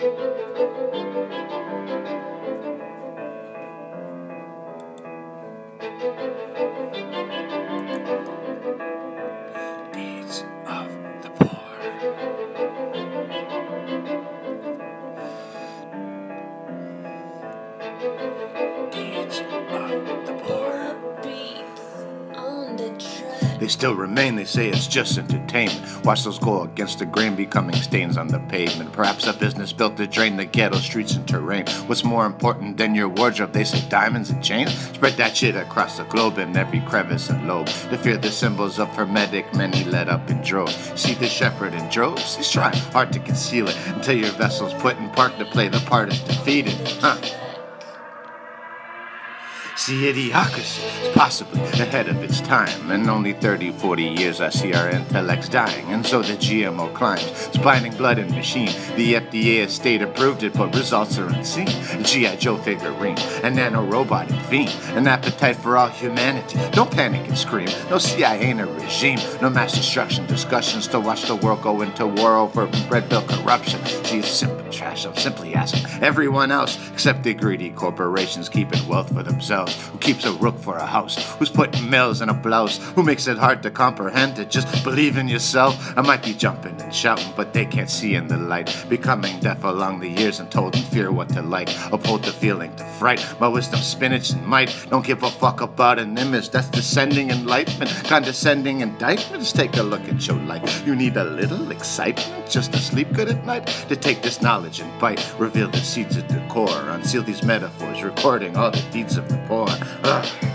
Needs of They still remain, they say it's just entertainment. Watch those go against the grain, becoming stains on the pavement. Perhaps a business built to drain the ghetto streets and terrain. What's more important than your wardrobe? They say diamonds and chains. Spread that shit across the globe in every crevice and lobe. To fear the symbols of hermetic, many let up in droves. See the shepherd in droves? He's trying hard to conceal it until your vessel's put in park to play the part of defeated. Huh? Idiocracy is possibly ahead of its time. In only 30, 40 years, I see our intellects dying. And so the GMO climbs, splitting blood and machine. The FDA has state approved it, but results are unseen. G.I. Joe figurine, a nanorobotic fiend, an appetite for all humanity. Don't panic and scream. No CIA in a regime, no mass destruction discussions to watch the world go into war over bread bill corruption. See, simple trash. I'm simply asking everyone else, except the greedy corporations keeping wealth for themselves. Who keeps a rook for a house? Who's putting mills in a blouse? Who makes it hard to comprehend to just believe in yourself? I might be jumping and shouting, but they can't see in the light. Becoming deaf along the years and told in fear what to like. Uphold the feeling to fright. My wisdom, spinach, and might. Don't give a fuck about an image that's descending enlightenment. Condescending indictments. Take a look at your life. You need a little excitement just to sleep good at night. To take this knowledge and bite. Reveal the seeds of the core. Unseal these metaphors, recording all the deeds of the poor. Ugh.